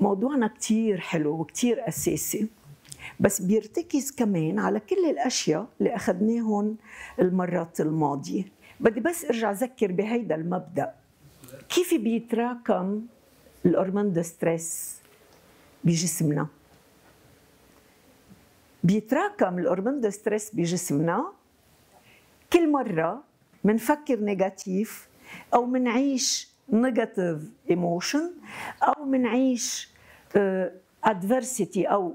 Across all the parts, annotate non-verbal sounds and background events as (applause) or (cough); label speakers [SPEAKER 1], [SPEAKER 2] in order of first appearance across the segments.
[SPEAKER 1] موضوعنا كتير حلو وكتير أساسي بس بيرتكز كمان على كل الأشياء اللي أخذناهم المرات الماضية. بدي بس أرجع أذكر بهيدا المبدأ. كيف بيتراكم ال hormone stress بجسمنا؟ بيتراكم ال hormone stress بجسمنا كل مرة منفكر négatif أو منعيش negative emotion أو منعيش adversity أو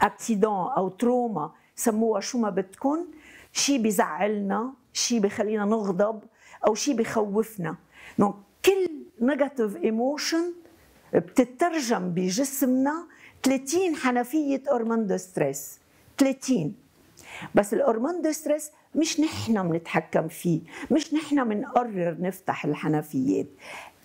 [SPEAKER 1] accident أو trauma سموها شو ما بدكم شيء بيزعلنا شيء بخلينا نغضب أو شيء بخوفنا. donc كل negative emotion بتترجم بجسمنا 30 حنفية hormone de stress 30 بس ال hormone de stress مش نحن بنتحكم فيه مش نحن بنقرر نفتح الحنفيات.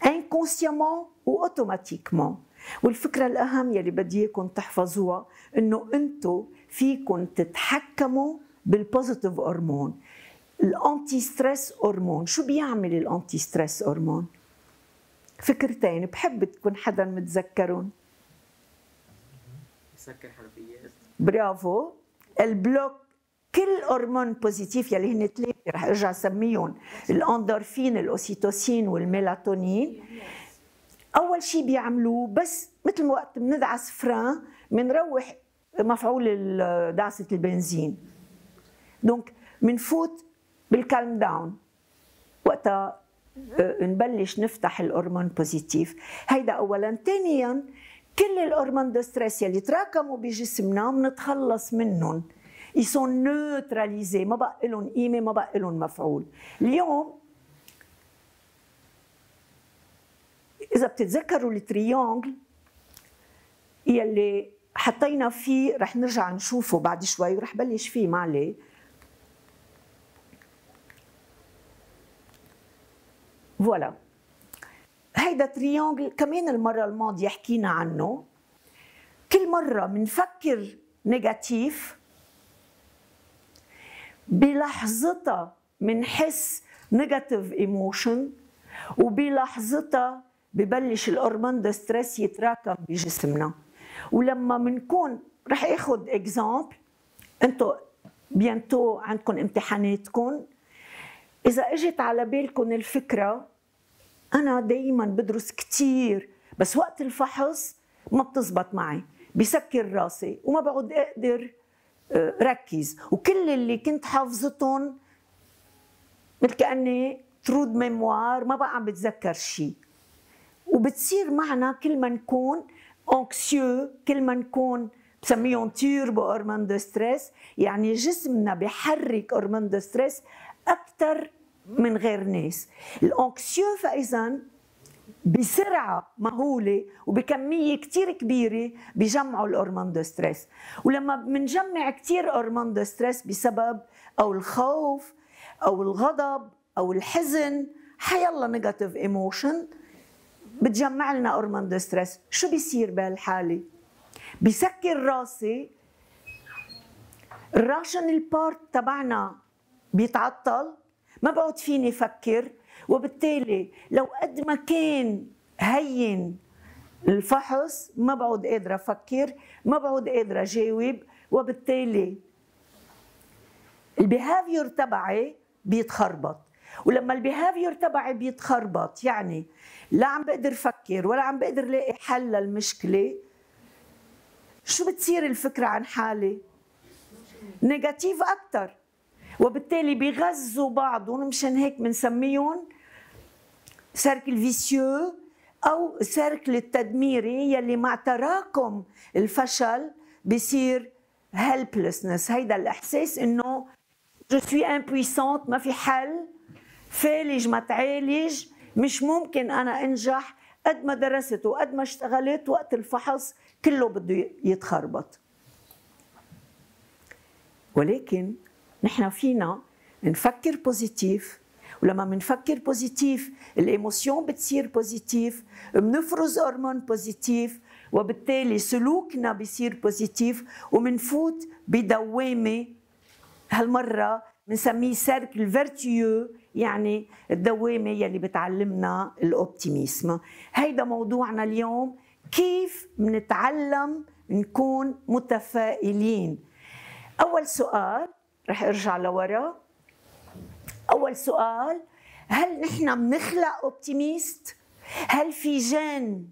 [SPEAKER 1] inconsciemment و automatiquement والفكرة الأهم يلي بدي إياكم تحفظوها إنه أنتم فيكم تتحكموا بال positive hormone ال anti-stress hormone شو بيعمل ال anti-stress hormone فكرتين بحب تكون حدا متذكرهم
[SPEAKER 2] يسكر حنفيات.
[SPEAKER 1] برافو. ال bloc كل hormone positive يلي هن ثلاثة رح أرجع أسميهم ال endorphine ال ocytocine وال mélatonine. أول شيء بيعملوه بس مثل وقت بندعس frein بنروح مفعول دعسه البنزين. donc بنفوت بال calm down وقتها آه، نبلش نفتح ال hormone positive هيدا اولا. ثانيا كل ال hormone de stress يلي تراكموا بجسمنا بنتخلص منهم. ils sont neutralisés ما بقى لهم قيمة ما بقى لهم مفعول. اليوم إذا بتتذكروا ال triangle يلي حطينا فيه رح نرجع نشوفه بعد شوي ورح بلش فيه ما عليه voilà. هيدا triangle كمان المرة الماضية حكينا عنه. كل مرة بنفكر negative بلحظتها بنحس negative emotion وبلحظتها ببلش ال hormone de stress يتراكم بجسمنا. ولما بنكون رح آخذ exemple أنتم bientôt عندكم امتحاناتكم إذا إجت على بالكم الفكرة أنا دائما بدرس كثير بس وقت الفحص ما بتزبط معي. بسكر راسي وما بعد أقدر آه، ركز. وكل اللي كنت حافظتهم مثل كأني trou de mémoire ما بقى عم بتذكر شيء وبتصير معنا كل ما نكون anxieux كل ما نكون بسميهم turbo hormone de stress يعني جسمنا بحرك hormone de stress أكثر من غير ناس. ال anxieux فاذا بسرعة مهولة وبكمية كتير كبيرة بجمعوا ال hormone de stress ولما بنجمع كتير hormone de stress بسبب أو الخوف أو الغضب أو الحزن حيلا negative emotion بتجمع لنا hormone de stress. شو بيصير بهالحالة؟ بسكر راسي ال rational part تبعنا بيتعطل ما بعد فيني أفكر وبالتالي لو قد ما كان هين الفحص ما بعد قادرة أفكر ما بعد قادرة أجاوب وبالتالي ال behavior تبعي بيتخربط. ولما ال behavior تبعي بيتخربط يعني لا عم بقدر أفكر ولا عم بقدر لاقي حل للمشكلة شو بتصير الفكرة عن حالي؟ negative أكثر وبالتالي بيغذوا بعضهم مشان هيك بنسميهم cercle vicieux أو cercle التدميري يلي مع تراكم الفشل بصير helplessness هيدا الإحساس إنه je suis impuissante ما في حل. فالج ما تعالج مش ممكن أنا أنجح قد ما درست وقد ما اشتغلت وقت الفحص كله بده يتخربط. ولكن نحن فينا نفكر positive ولما بنفكر positive ال émotion بتصير positive بنفرز هرمون positive وبالتالي سلوكنا بيصير positive وبنفوت بدوامة هالمرة بنسميه cercle vertueux يعني الدوامة يلي بتعلمنا ال optimism هيدا موضوعنا اليوم كيف منتعلم نكون متفائلين؟ أول سؤال رح أرجع لورا. أول سؤال هل نحن بنخلق optimist هل في جين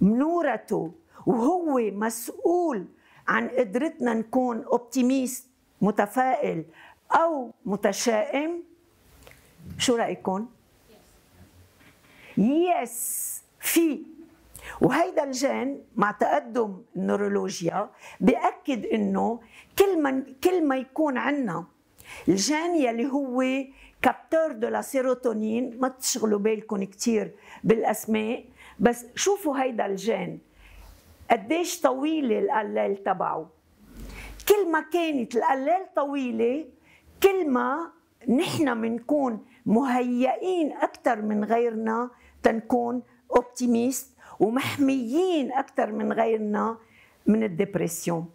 [SPEAKER 1] منورثه وهو مسؤول عن قدرتنا نكون optimist متفائل أو متشائم شو رأيكم؟ yes في. وهيدا الجين مع تقدم النورولوجيا بيأكد إنه كل ما كل ما يكون عندنا الجين يلي هو capteur de la sérotonine ما تشغلوا بالكم كثير بالأسماء بس شوفوا هيدا الجين. قديش طويلة ال allèle تبعه. كل ما كانت ال allèle طويلة كل ما نحن بنكون مهيئين أكثر من غيرنا تنكون optimist ومحميين أكثر من غيرنا من ال dépression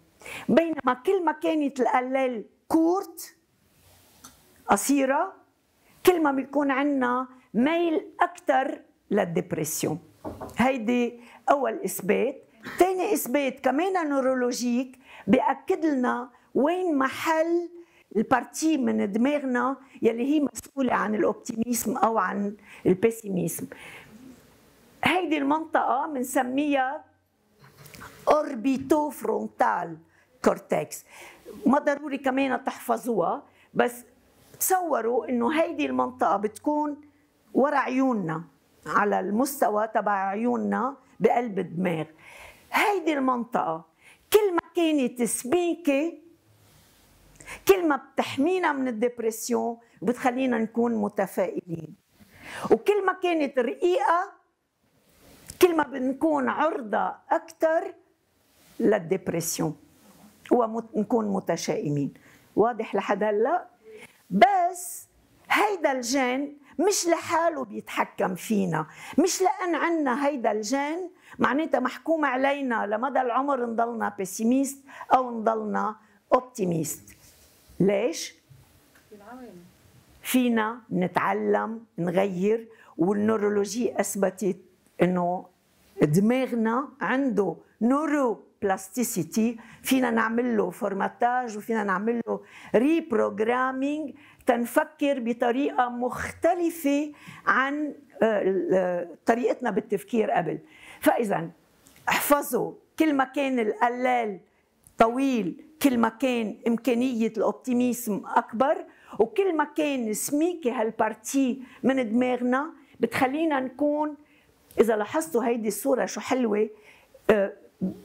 [SPEAKER 1] بينما كل ما كانت ال allèle courte قصيرة كل ما بيكون عندنا ميل أكثر لل dépression هيدي أول إثبات. ثاني إثبات كمان neurologique بيأكد لنا وين محل ال partie من دماغنا يلي هي مسؤولة عن ال optimism أو عن ال pessimism. هيدي المنطقة بنسميها orbito frontale كورتكس. ما ضروري كمان تحفظوها بس تصوروا إنه هيدي المنطقة بتكون ورا عيوننا على المستوى تبع عيوننا بقلب الدماغ. هيدي المنطقة كل ما كانت سميكه كل ما بتحمينا من الدبرسيون وبتخلينا نكون متفائلين. وكل ما كانت رقيقة كل ما بنكون عرضة أكثر لل dépression ونكون متشائمين. واضح لحد هلأ؟ بس هيدا الجين مش لحاله بيتحكم فينا مش لأن عنا هيدا الجين معناتها محكوم علينا لمدى العمر نضلنا pessimist أو نضلنا optimist ليش؟ فينا نتعلم نغير وال neurology أثبتت إنه دماغنا عنده neuroplasticity فينا نعمل له formatage وفينا نعمل له reprogramming تنفكر بطريقة مختلفة عن آه، طريقتنا بالتفكير قبل. فاذا احفظوا كل ما كان ال allèle طويل كل ما كان إمكانية ال optimism أكبر وكل ما كان سميكة هال partie من دماغنا بتخلينا نكون إذا لاحظتوا هيدي الصورة شو حلوة آه،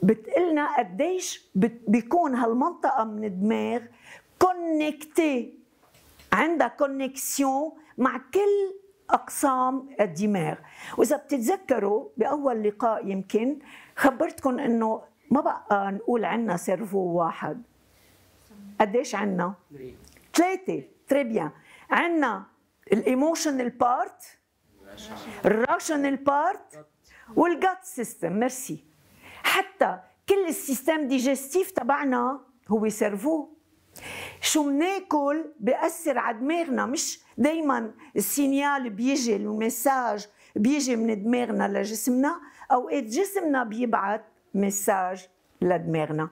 [SPEAKER 1] بتقلنا قديش بيكون هالمنطقة من الدماغ connectée عندها connexion مع كل أقسام الدماغ. وإذا بتتذكروا بأول لقاء يمكن خبرتكم إنه ما بقى نقول عنا cerveau واحد. قديش عنا؟ ثلاثة. très bien عنا ال emotional part ال rational part وال gut system merci حتى كل ال système digestif تبعنا هو cerveau شو بناكل بيأثر على دماغنا. مش دايما ال signal بيجي ال message بيجي من دماغنا لجسمنا أوقات جسمنا بيبعث message لدماغنا.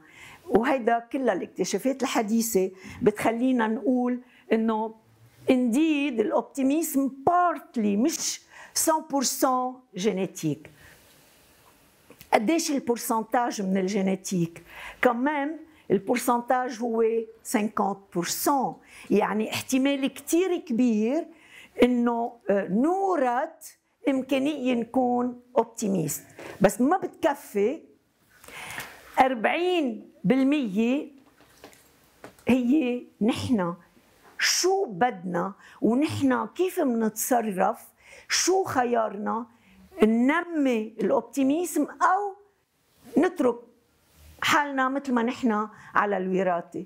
[SPEAKER 1] وهيدا كلها الاكتشافات الحديثة بتخلينا نقول إنه indeed ال optimism partly مش 100% genetic قديش ال pourcentage من ال genetic كمان ال pourcentage هو 50% يعني احتمال كتير كبير انه نورت امكانيه نكون optimist بس ما بتكفي 40% هي نحن شو بدنا ونحن كيف بنتصرف شو خيارنا ننمي ال optimism أو نترك حالنا مثل ما نحن على الوراثة.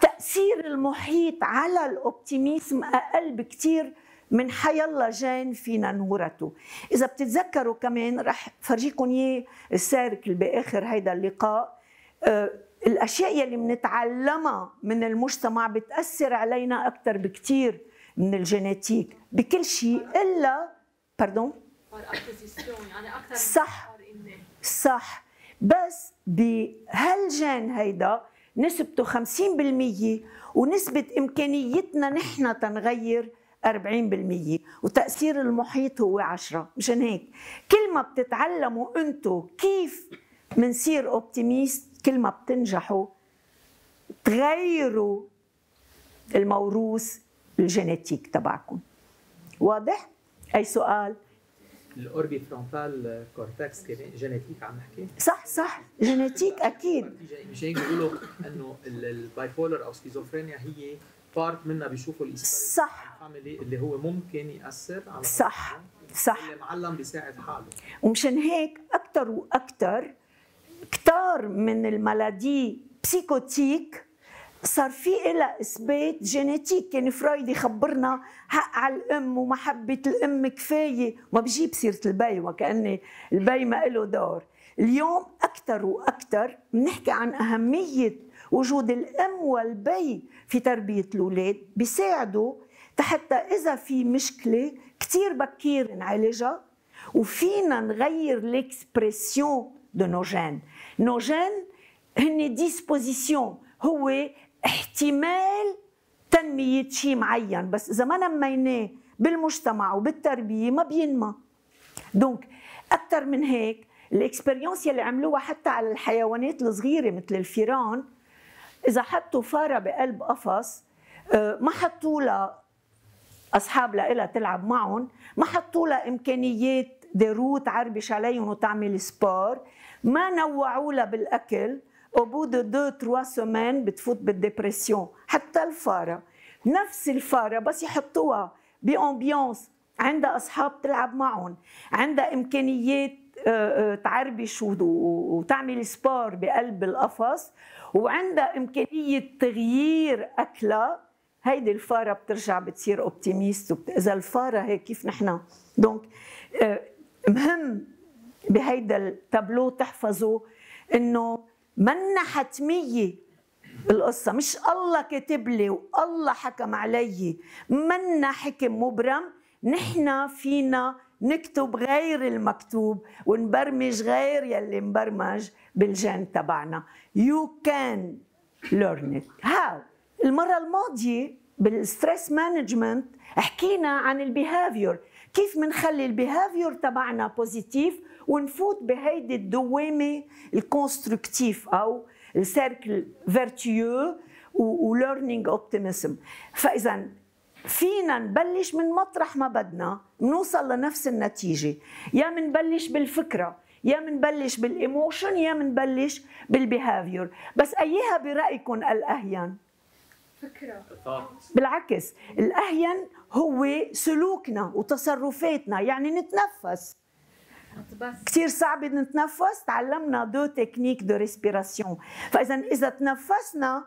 [SPEAKER 1] تأثير المحيط على ال optimism أقل بكثير من حيالله جين فينا نورته. إذا بتتذكروا كمان رح فرجيكم إياه ال circle بآخر هيدا اللقاء. أه الأشياء يلي بنتعلمها من المجتمع بتأثر علينا أكثر بكثير من ال genetic بكل شيء إلا pardon يعني صح صح. بس بهالجين هيدا نسبته 50% ونسبة إمكانيتنا نحن تنغير 40% وتأثير المحيط هو 10 مشان هيك كل ما بتتعلموا أنتم كيف منصير optimist كل ما بتنجحوا تغيروا الموروث ال genetic تبعكم واضح؟ أي سؤال؟
[SPEAKER 2] ال orbitofrontal cortex genetic عم نحكي
[SPEAKER 1] صح صح. genetic أكيد.
[SPEAKER 2] مش هيك بيقولوا انه ال bipolar أو سكيزوفرينيا هي part منا بيشوفوا
[SPEAKER 1] صح.
[SPEAKER 2] اللي هو ممكن ياثر على
[SPEAKER 1] صح صح.
[SPEAKER 2] اللي معلم بيساعد حاله.
[SPEAKER 1] ومشان هيك أكثر وأكثر كتار من ال maladies psychotiques صار في لها إثبات genetic. يعني فرويد يخبرنا حق على الأم ومحبة الأم كفاية. ما بجيب سيره البي وكأني البي ما له دور. اليوم أكثر وأكثر بنحكي عن أهمية وجود الأم والبي في تربية الأولاد بيساعدوا حتى إذا في مشكلة كثير بكير نعالجها. وفينا نغير l'expression de nos gènes nos gènes هن disposition هو احتمال تنمية شيء معين بس إذا ما نميناه بالمجتمع وبالتربية ما بينمى. donc أكثر من هيك ال expériences يلي عملوها حتى على الحيوانات الصغيرة مثل الفيران إذا حطوا فارة بقلب قفص آه، ما حطوا لها أصحاب لها تلعب معهم ما حطوا لها إمكانيات des roues تعربش عليهم وتعمل sport ما نوعوا لها بالأكل bout de deux trois semaines بتفوت بال dépression حتى الفاره نفس الفاره بس يحطوها ب ambiance عندها اصحاب تلعب معهم عندها امكانيات تعربش وتعمل sport بقلب القفص وعندها امكانيه تغيير اكلها هيدي الفاره بترجع بتصير optimist اذا الفاره هيك كيف نحن donc مهم بهيدا التابلو تحفظوا انه منا حتمية القصة مش الله كاتب لي والله حكم علي. منا حكم مبرم. نحن فينا نكتب غير المكتوب ونبرمج غير يلي مبرمج بالجن تبعنا. You can learn it. how المرة الماضية بال stress management حكينا عن ال behavior كيف بنخلي ال behavior تبعنا positive ونفوت بهيدي الدوامة ال constructive أو ال cercle vertueux و learning optimism فإذا فينا نبلش من مطرح ما بدنا نوصل لنفس النتيجة. يا منبلش بالفكرة يا منبلش بال emotion يا منبلش بال behavior بس أيها برأيكم الأهين؟
[SPEAKER 3] فكرة.
[SPEAKER 1] بالعكس الأهين هو سلوكنا وتصرفاتنا يعني نتنفس. كثير صعب نتنفس. تعلمنا deux techniques de respiration. فاذا إذا تنفسنا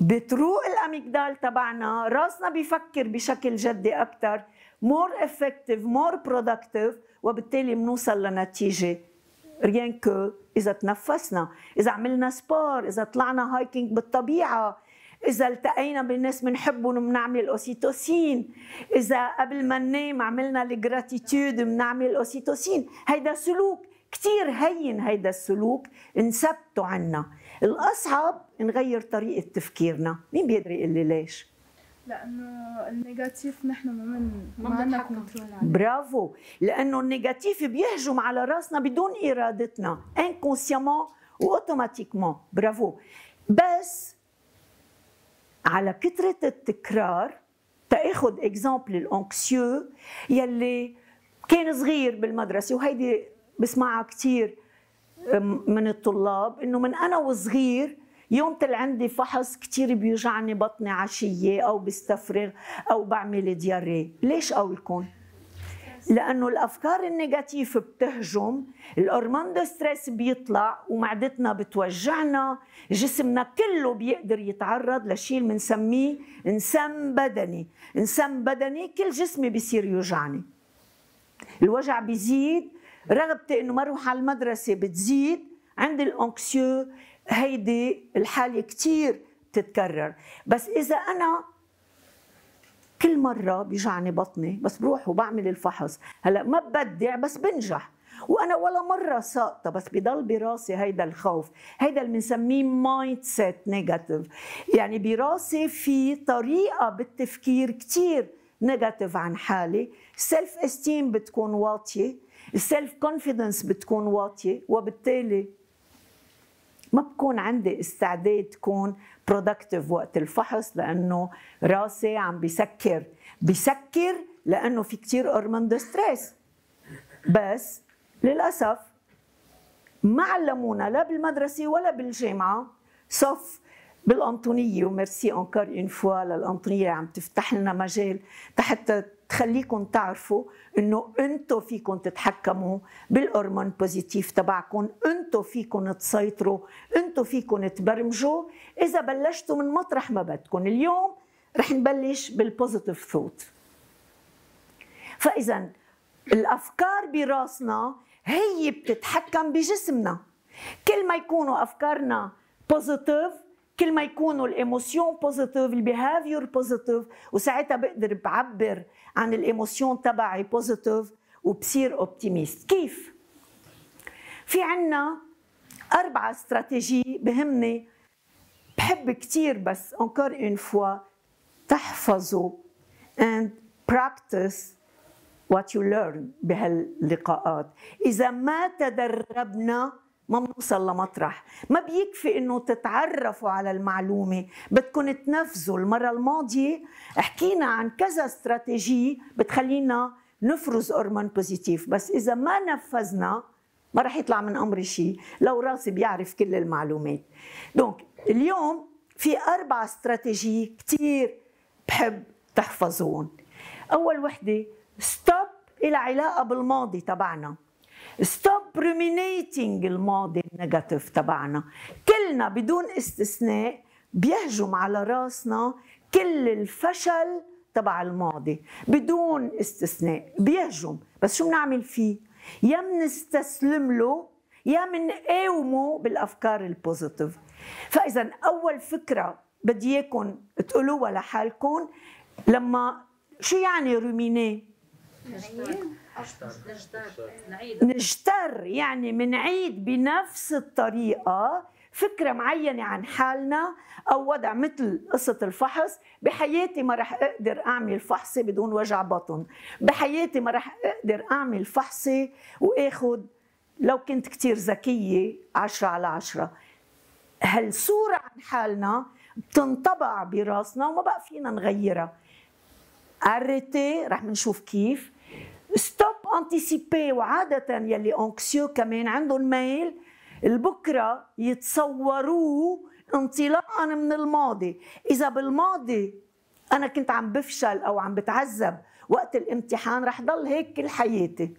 [SPEAKER 1] بتروق ال amygdale تبعنا راسنا بيفكر بشكل جدي أكثر more effective more productive وبالتالي بنوصل لنتيجة. rien que إذا تنفسنا إذا عملنا sport إذا طلعنا hiking بالطبيعة إذا التقينا بالناس بنحبهم بنعمل ocytocine إذا قبل ما ننام عملنا ال gratitude بنعمل ocytocine هيدا سلوك كثير هين هيدا السلوك نثبته عنا. الأصعب نغير طريقة تفكيرنا. مين بيقدر يقول لي ليش؟
[SPEAKER 3] لأنه ال negative نحن ما من ما عندنا control عليه.
[SPEAKER 1] برافو. لأنه ال negative بيهجم على راسنا بدون إرادتنا. inconsciemment و automatiquement برافو. بس على كثرة التكرار تأخذ example ال anxieux يلي كان صغير بالمدرسة وهيدي بسمعها كثير من الطلاب إنه من أنا وصغير يوم طلع عندي فحص كثير بيوجعني بطني عشية أو بستفرغ أو بعمل diarrhée ليش أقولكم؟ لأنه الأفكار ال negative بتهجم ال hormone de stress بيطلع ومعدتنا بتوجعنا جسمنا كله بيقدر يتعرض لشيء بنسميه انسم بدني. انسم بدني كل جسمي بيصير يوجعني. الوجع بيزيد رغبتي إنه ما أروح على المدرسة بتزيد عند ال anxieux هيدي الحالة كثير تتكرر بس إذا أنا كل مرة بيجعني بطني بس بروح وبعمل الفحص. هلأ ما ببدع بس بنجح. وأنا ولا مرة ساقطة بس بضل براسي هيدا الخوف. هيدا اللي بنسميه mindset negative يعني براسي في طريقة بالتفكير كثير negative عن حالي. ال self esteem بتكون واطية ال self confidence بتكون واطية وبالتالي ما بكون عندي استعداد تكون productive وقت الفحص لأنه راسي عم بسكر. بسكر لأنه في كثير هرمون stress بس للأسف ما علمونا لا بالمدرسة ولا بالجامعة صف بالأنطونية و merci encore une fois للأنطونية عم تفتح لنا مجال حتى تخليكم تعرفوا إنه أنتم فيكم تتحكموا بالهرمون positive تبعكم أنتم فيكم تسيطروا أنتم فيكم تبرمجوا. إذا بلشتوا من مطرح ما بدكم اليوم رح نبلش بال positive thought فإذا الأفكار براسنا هي بتتحكم بجسمنا. كل ما يكونوا أفكارنا positive كل ما يكونوا ال émotions positive ال behavior positive وساعتها بقدر بعبر عن ال émotions تبعي positive وبصير optimiste كيف؟ في عنا أربعة استراتيجي بهمني بحب كثير بس encore une fois تحفظوا and practice what you learn بهاللقاءات. إذا ما تدربنا ما بنوصل لمطرح. ما بيكفي إنه تتعرفوا على المعلومة بدكم تنفذوا. المرة الماضية حكينا عن كذا استراتيجي بتخلينا نفرز هرمون positive بس إذا ما نفذنا ما رح يطلع من امري شيء لو راسي بيعرف كل المعلومات. donc اليوم في أربع stratégies كثير بحب تحفظوهم أول وحدة stop إلى علاقة بالماضي تبعنا. stop ruminating الماضي ال negative تبعنا. كلنا بدون استثناء بيهجم على راسنا كل الفشل تبع الماضي. بدون استثناء بيهجم. بس شو بنعمل فيه؟ يا منستسلم له يا منقاومه بالأفكار ال positive فإذا أول فكرة بدي إياكم تقولوها لحالكم لما شو يعني ruminer نجتر يعني منعيد بنفس الطريقة. فكرة معينة عن حالنا أو وضع مثل قصة الفحص. بحياتي ما رح أقدر أعمل فحصي بدون وجع بطن. بحياتي ما رح أقدر أعمل فحصي وآخد لو كنت كتير ذكية عشرة على عشرة. هالصورة عن حالنا بتنطبع براسنا وما بقى فينا نغيرها؟ arrêter رح نشوف كيف. stop anticiper وعاده يلي anxieux كمان عندهم ميل البكرة يتصوروه انطلاقا من الماضي. إذا بالماضي أنا كنت عم بفشل أو عم بتعذب وقت الامتحان رح ضل هيك كل حياتي.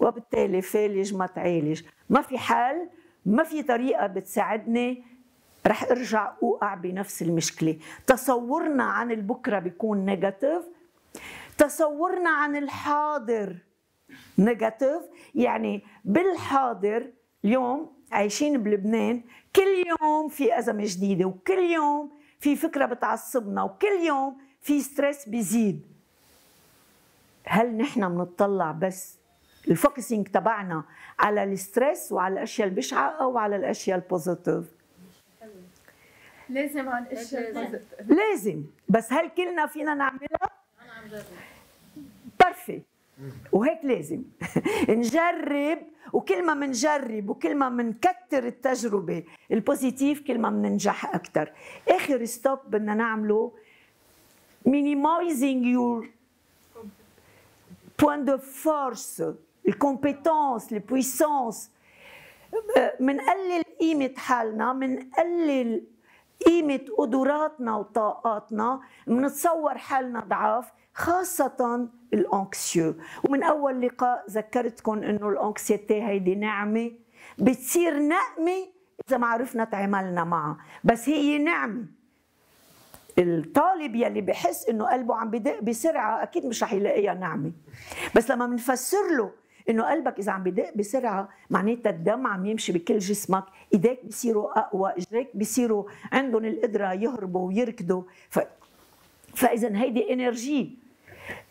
[SPEAKER 1] وبالتالي فالج ما تعالج. ما في حل ما في طريقة بتساعدني رح أرجع أوقع بنفس المشكلة. تصورنا عن البكرة بيكون نيجاتيف تصورنا عن الحاضر. negative يعني بالحاضر اليوم عايشين بلبنان كل يوم في أزمة جديدة وكل يوم في فكرة بتعصبنا وكل يوم في stress بيزيد. هل نحن بنطلع بس ال focusing تبعنا على ال stress وعلى الأشياء البشعه أو على الأشياء ال positive
[SPEAKER 3] لازم على الأشياء
[SPEAKER 1] لازم. بس هل كلنا فينا نعملها؟ parfait وهيك لازم. (laughs) نجرب وكل ما منجرب وكل ما منكتر التجربة. ال positive كل ما مننجح أكثر آخر stop بدنا نعمله minimizing your point de force ال compétences ال puissance منقلل قيمة حالنا منقلل قيمة قدراتنا وطاقاتنا. منتصور حالنا ضعاف. خاصة الأنكسيو. ومن أول لقاء ذكرتكم إنه الأنكسيتي هيدي نعمة بتصير نقمة إذا ما عرفنا تعاملنا معها. بس هي نعمة. الطالب يلي بحس إنه قلبه عم بدق بسرعة أكيد مش رح يلاقيها نعمة. بس لما بنفسر له إنه قلبك إذا عم بدق بسرعة معناتها الدم عم يمشي بكل جسمك إيديك بصيروا أقوى إجريك بصيروا عندهم القدرة يهربوا ويركضوا. ف... فإذا هيدي energy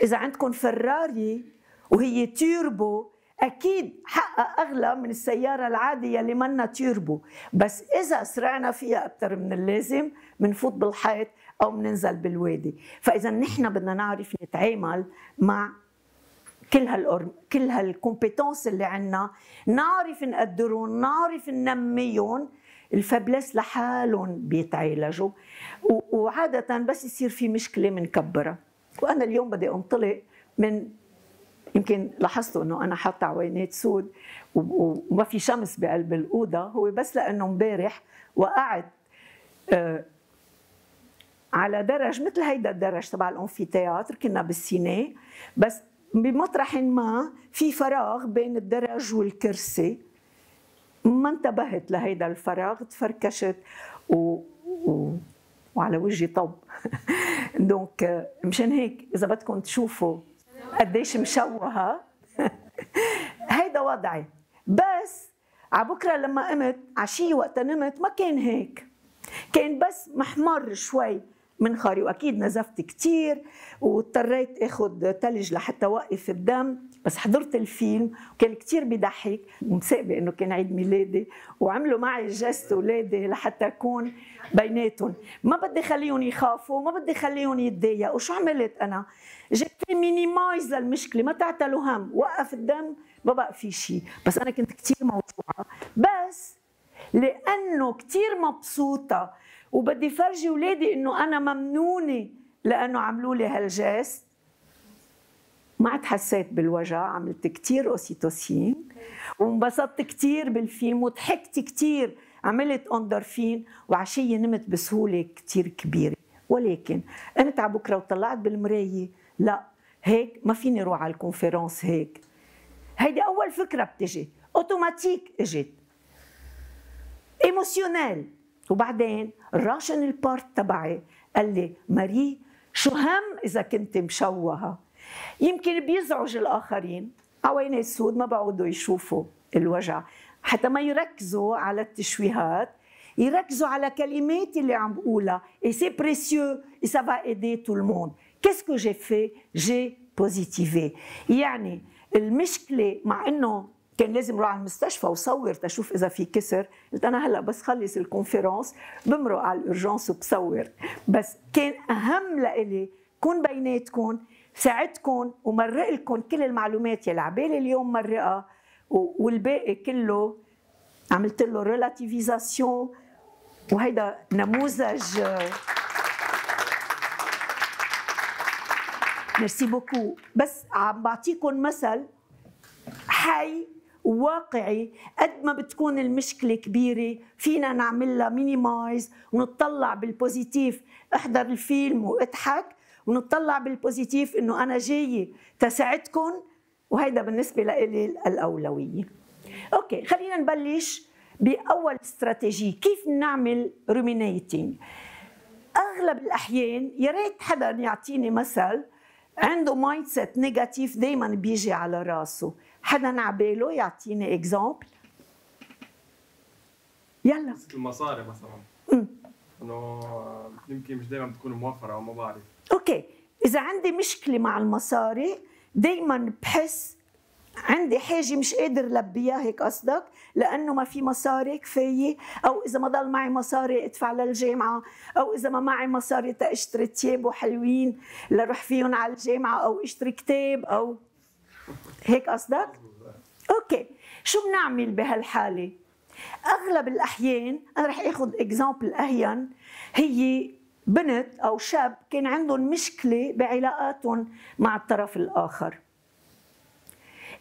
[SPEAKER 1] إذا عندكم فراري وهي تيربو أكيد حقها أغلى من السيارة العادية اللي منا تيربو. بس إذا سرعنا فيها أكثر من اللازم بنفوت بالحيط أو بننزل بالوادي. فإذا نحن بدنا نعرف نتعامل مع كل هال armes كل هال compétences اللي عندنا نعرف نقدرهم نعرف ننميهم ال faiblesses لحالهم بيتعالجوا. وعادة بس يصير في مشكلة بنكبرها وأنا اليوم بدي أنطلق من يمكن لاحظتوا إنه أنا حاطة عوينات سود وما في شمس بقلب الأوضة هو بس لأنه امبارح وقعت آه، على درج مثل هيدا الدرج تبع ال amphithéâtre كنا بالسينما بس بمطرح ما في فراغ بين الدرج والكرسي. ما انتبهت لهيدا الفراغ تفركشت و... و... وعلى وجهي طب. (laughs) دونك مشان هيك إذا بدكم تشوفوا قديش مشوهة. (laughs) هيدا وضعي. بس على بكرة لما قمت عشية وقت نمت ما كان هيك. كان بس محمر شوي منخري وأكيد نزفت كثير واضطريت آخذ ثلج لحتى أوقف الدم. بس حضرت الفيلم وكان كثير بيضحك ومسابق انه كان عيد ميلادي وعملوا معي جست اولادي لحتى أكون بيناتهم. ما بدي خليهم يخافوا ما بدي خليهم يتضايقوا. شو عملت أنا؟ جبت مينيمايز للمشكله ما تعتلوا هم. وقف الدم ما بقى في شيء بس أنا كنت كثير موجوعة. بس لأنه كثير مبسوطة وبدي فرجي اولادي إنه أنا ممنونة لأنه عملوا لي هالجيست ما عاد حسيت بالوجع عملت كثير أوسيتوسين وانبسطت كثير بالفيلم وضحكت كثير عملت أندورفين وعشية نمت بسهولة كثير كبيرة. ولكن قمت على بكرة وطلعت بالمراية؟ لا. هيك ما فيني أروح على الكونفرنس هيك. هيدي أول فكرة بتجي. أوتوماتيك إجت. emotional وبعدين ال rational part تبعي قال لي ماري شو هم إذا كنت مشوهة؟ يمكن بيزعج الآخرين. عويناتي السود ما بعودوا يشوفوا الوجع. حتى ما يركزوا على التشويهات يركزوا على كلمات اللي عم بقولها. Précieux et ça va aider tout le monde. Qu'est-ce que j'ai fait? J'ai positivé. يعني المشكلة مع إنه كان لازم أروح على المستشفى وصور تشوف إذا في كسر. قلت أنا هلأ بس خلص ال conférence بمرق على ال urgence وبصور. بس كان أهم لإلي كون بيناتكم ساعدكم ومرق لكم كل المعلومات يلي عبالي اليوم مرقها والباقي كله عملت له relativisation وهيدا نموذج merci beaucoup. بس عم بعطيكم مثل حي واقعي قد ما بتكون المشكلة كبيرة. فينا نعملها minimize ونطلع بال positif احضر الفيلم وإضحك. ونطلع بال positif إنه أنا جاية تساعدكم وهيدا بالنسبة لإلي الأولوية. okay خلينا نبلش بأول استراتيجي كيف نعمل ruminating أغلب الأحيان يا ريت حدا يعطيني مثل عنده mindset négatif دائما بيجي على راسه. حدا عباله يعطيني exemple يلا.
[SPEAKER 4] المصاري مثلا. إنه يمكن مش دائما بتكون موفرة أو ما بعرف.
[SPEAKER 1] okay إذا عندي مشكلة مع المصاري دائما بحس عندي حاجة مش قادر لبيها هيك قصدك لأنه ما في مصاري كفاية أو إذا ما ضل معي مصاري أدفع للجامعة أو إذا ما معي مصاري تأشتري تياب وحلوين لروح فيهم على الجامعة أو أشتري كتاب أو هيك قصدك؟ okay شو بنعمل بهالحالة؟ أغلب الأحيان أنا رح آخذ exemple أهين هي بنت أو شاب كان عندهم مشكلة بعلاقاتهم مع الطرف الآخر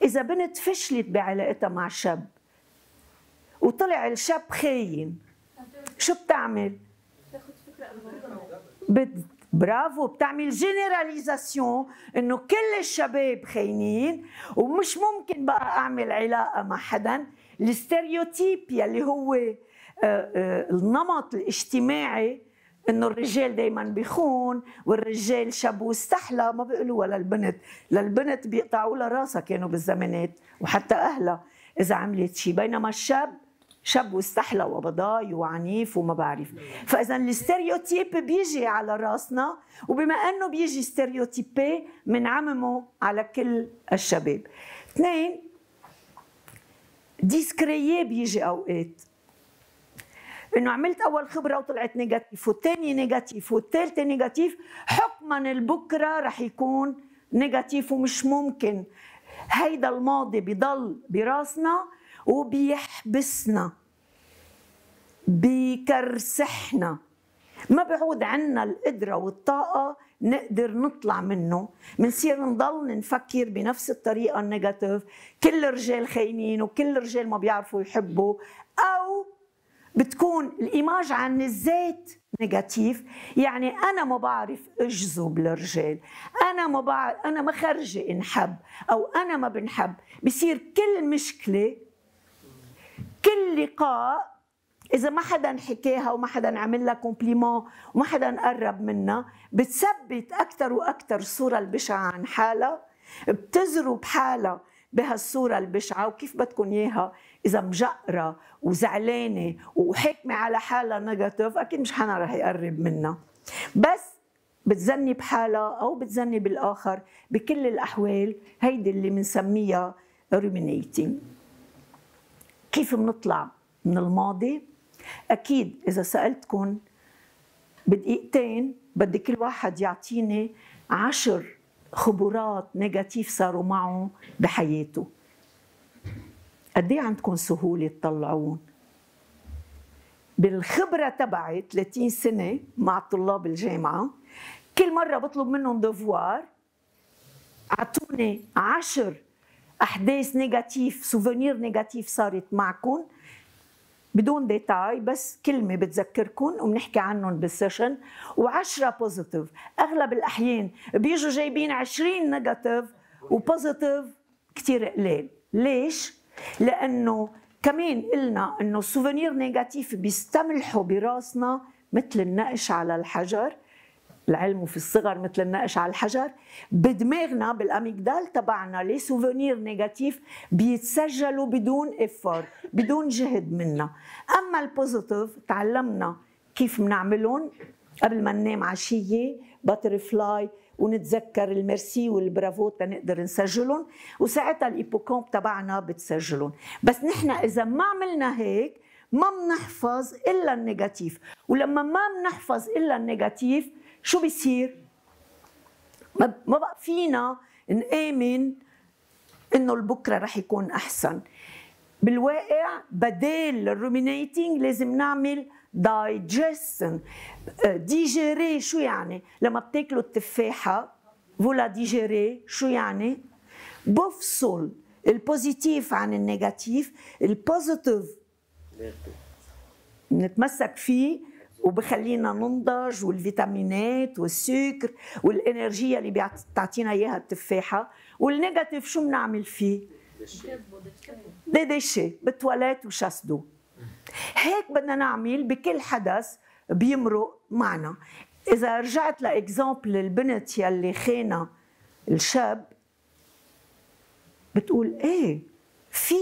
[SPEAKER 1] إذا بنت فشلت بعلاقتها مع شاب وطلع الشاب خاين شو بتعمل؟ بت برافو بتعمل généralisation إنه كل الشباب خاينين ومش ممكن بقى أعمل علاقة مع حدا ال stéréotype يلي هو آه، آه، النمط الاجتماعي إنه الرجال دائما بيخون والرجال شاب واستحلى ما بيقولوا للبنت للبنت بيقطعوا لها راسها كانوا بالزمانات وحتى أهلها. إذا عملت شيء بينما الشاب شاب واستحلى وبضاي وعنيف وما بعرف. فاذا ال stéréotype بيجي على راسنا وبما إنه بيجي stéréotypé بنعممه على كل الشباب. اثنين ديسكرييه بيجي أوقات. إنه عملت أول خبرة وطلعت négatif والثانيه négatif والثالثه négatif حكما البكرة رح يكون négatif ومش ممكن. هيدا الماضي بضل براسنا وبيحبسنا بيكرسحنا. ما بيعود عنا القدرة والطاقة نقدر نطلع منه. بنصير نضل نفكر بنفس الطريقة ال négatif. كل الرجال خاينين وكل الرجال ما بيعرفوا يحبوا أو بتكون ال image عن الذات négatif. يعني أنا ما بعرف أجذب للرجال أنا ما بعرف أنا ما خرجة انحب أو أنا ما بنحب. بصير كل مشكلة كل لقاء إذا ما حدا حكاها وما حدا عمل لها compliment وما حدا قرب منها بتثبت أكثر وأكثر الصورة البشعة عن حالها. بتزرب حالها بهالصورة البشعة وكيف بدكم إياها. إذا مجقره وزعلانة وحاكمه على حالها نيجاتيف أكيد مش حدا رح يقرب منها. بس بتزني بحالها أو بتزني بالآخر بكل الأحوال هيدي اللي بنسميها ruminating. كيف بنطلع من الماضي؟ أكيد إذا سالتكم بدقيقتين بدي كل واحد يعطيني عشر خبرات négatif صاروا معه بحياته. قد إيه عندكم سهولة تطلعون؟ بالخبرة تبعي 30 سنة مع طلاب الجامعة كل مرة بطلب منهم devoir أعطوني عشر أحداث négatif souvenirs négatifs صارت معكم. بدون ديتاي بس كلمة بتذكركم وبنحكي عنهم بال session وعشرة positive أغلب الأحيان بيجوا جايبين 20 négatif و positive كثير قليل. ليش؟ لأنه كمان قلنا إنه ال souvenirs négatifs بيستملحوا براسنا مثل النقش على الحجر. العلم في الصغر مثل النقش على الحجر. بدماغنا بال amygdale تبعنا les souvenirs négatifs بيتسجلوا بدون effort بدون جهد منا. أما ال positive تعلمنا كيف بنعملهم. قبل ما ننام عشية butterfly ونتذكر ال merci وال bravo تنقدر نسجلهم. وساعتها ال hippocampe تبعنا بتسجلهم. بس نحن إذا ما عملنا هيك ما بنحفظ إلا ال négatif. ولما ما بنحفظ إلا ال négatif شو بيصير؟ ما بقى فينا نآمن إنه البكرة رح يكون أحسن. بالواقع بدال ال ruminating لازم نعمل digestion digérer شو يعني لما بتاكلوا التفاحه voilà digérer شو يعني بفصل ال positif عن ال négatif ال positif نتمسك فيه وبخلينا ننضج والفيتامينات والسكر والانرجيه اللي بتعطينا اياها التفاحه والنيجاتيف شو بنعمل فيه؟ دي ديشي بالتواليت وشاسدو هيك بدنا نعمل بكل حدث بيمرق معنا. إذا رجعت لإكزامبل البنت يلي خانه الشاب بتقول إيه في